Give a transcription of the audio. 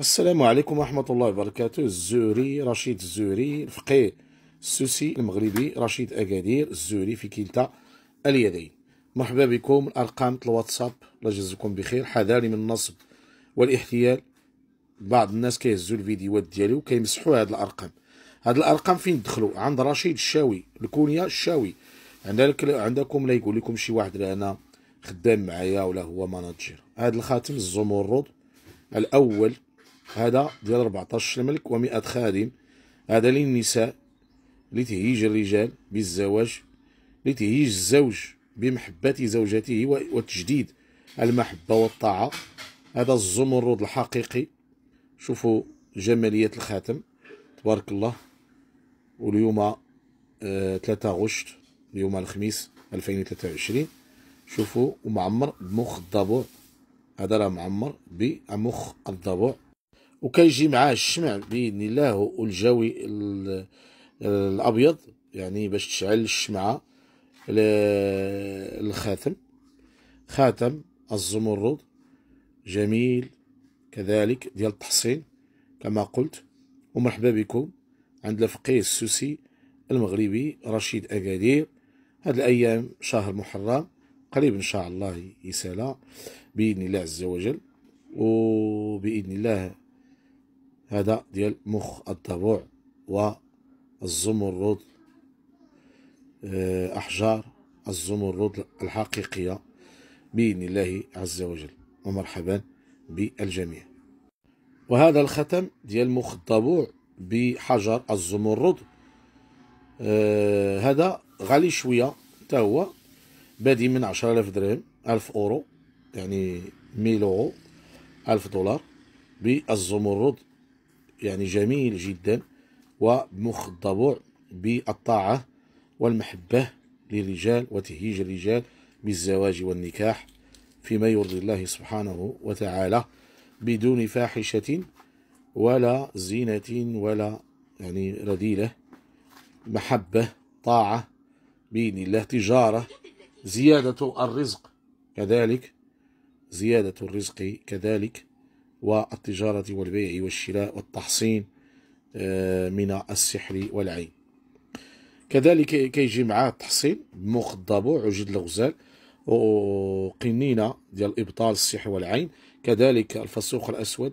السلام عليكم ورحمة الله وبركاته. الزوري رشيد الزوري الفقيه السوسي المغربي رشيد أكادير الزوري في كلتا اليدين. مرحبا بكم. أرقام الواتساب الله يجزيكم بخير. حذاري من النصب والاحتيال. بعض الناس كيهزوا الفيديوهات ديالي وكيمسحوا هاد الأرقام. هاد الأرقام فين دخلوا؟ عند رشيد الشاوي الكونية الشاوي. عندك عندكم لا يقول لكم شي واحد أنا خدام معايا ولا هو ماناجر هاد الخاتم الزمرد الأول هذا ديال 14 الملك و100 خادم. هذا للنساء لتهيج الرجال بالزواج لتهيج الزوج بمحبة زوجته وتجديد المحبة والطاعة. هذا الزمرد الحقيقي. شوفوا جمالية الخاتم. تبارك الله. واليوم 3 آه، غشت اليوم الخميس 2023 شوفوا ومعمر بمخ الضبوع هذا راه معمر بمخ الضبوع وكيجي معاه الشمع بإذن الله والجوي الأبيض يعني باش تشعل الشمعة الخاتم. خاتم الزمرد جميل كذلك ديال التحصين كما قلت. ومرحبا بكم عند الفقيه السوسي المغربي رشيد أكادير. هاد الأيام شهر محرم قريب إن شاء الله يسالى بإذن الله عز وجل. وبإذن الله هذا ديال مخ الضبوع والزمرد آه، أحجار الزمرد الحقيقية بإذن الله عز وجل. ومرحبا بالجميع. وهذا الختم ديال مخ الضبوع بحجر الزمرد. آه هذا غالي شوية حتى هو بادي من عشرة آلاف درهم ألف أورو يعني ميل أورو ألف دولار بالزمرد. يعني جميل جدا ومخ الضبوع بالطاعة والمحبة للرجال وتهيج الرجال بالزواج والنكاح فيما يرضي الله سبحانه وتعالى بدون فاحشة ولا زينة ولا يعني رذيلة محبة طاعة بإذن الله تجارة زيادة الرزق كذلك زيادة الرزق كذلك. والتجارة والبيع والشراء والتحصين آه، من السحر والعين. كذلك كيجي معاه التحصين بمخ الضبوع وجد الغزال وقنينة ديال إبطال السحر والعين. كذلك الفسوق الأسود